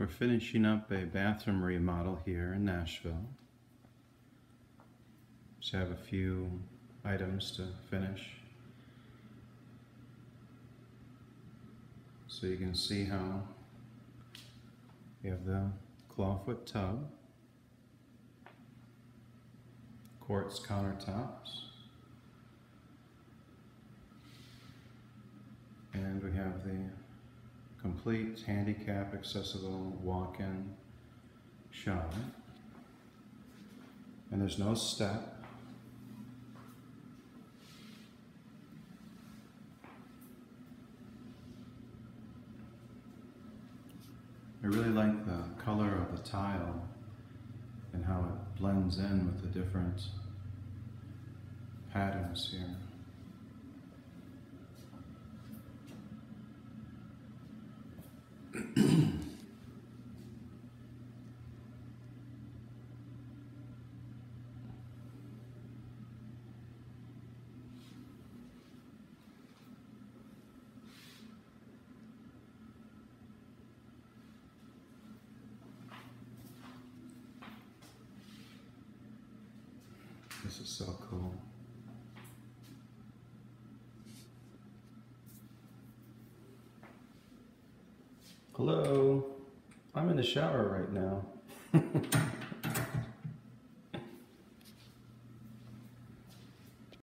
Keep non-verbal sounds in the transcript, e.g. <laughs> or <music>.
We're finishing up a bathroom remodel here in Nashville. Just have a few items to finish. So you can see how you have the clawfoot tub, quartz countertops, and we have the complete handicap accessible walk-in shower. And there's no step. I really like the color of the tile and how it blends in with the different patterns here. This is so cool. Hello. I'm in the shower right now. <laughs>